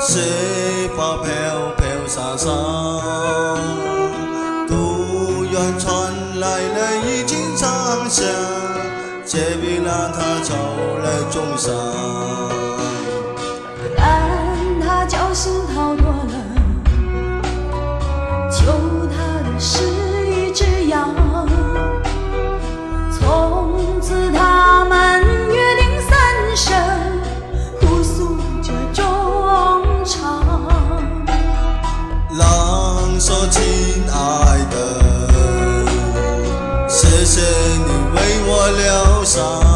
雪花飘飘洒洒。突然传来了一阵长响谁为了他受了重伤谢谢你为我疗伤。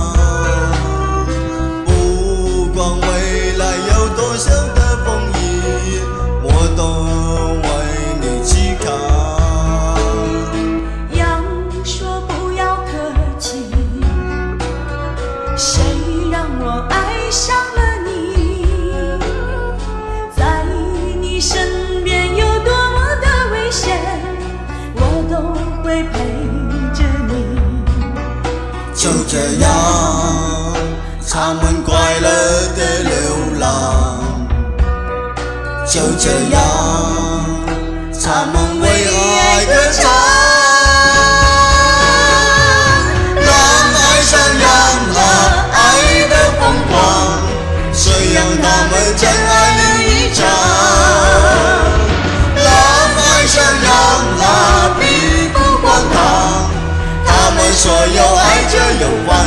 这样，他们快乐的流浪，就这样，他们。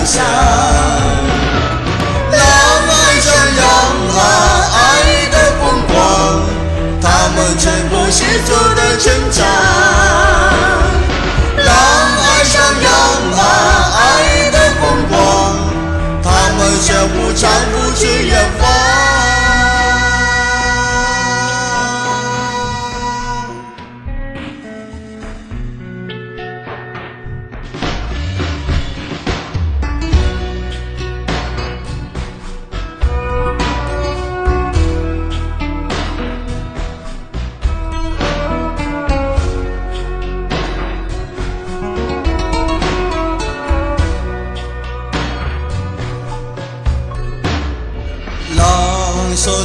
想让爱闪耀，让爱的疯狂，他们成功十足的挣扎，让爱闪耀，让爱的疯狂，他们全部唱不去远方。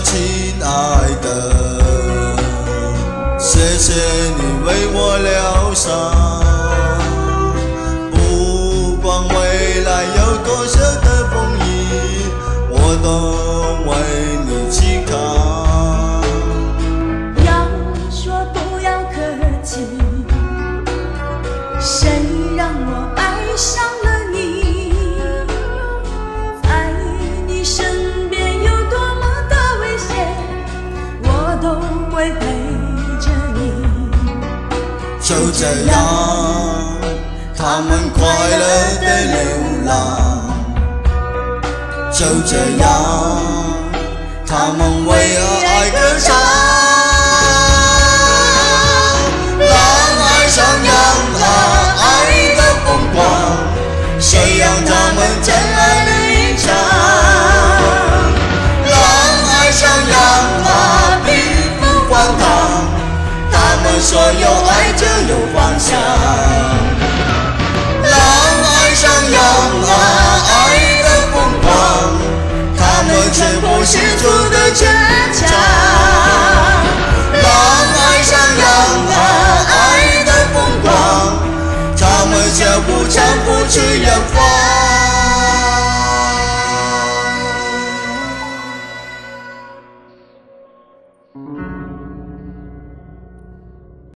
亲爱的谢谢你为我疗伤。不管未来有多少的风雨我都就这样，他们快乐的流浪。就这样，他们为爱歌唱。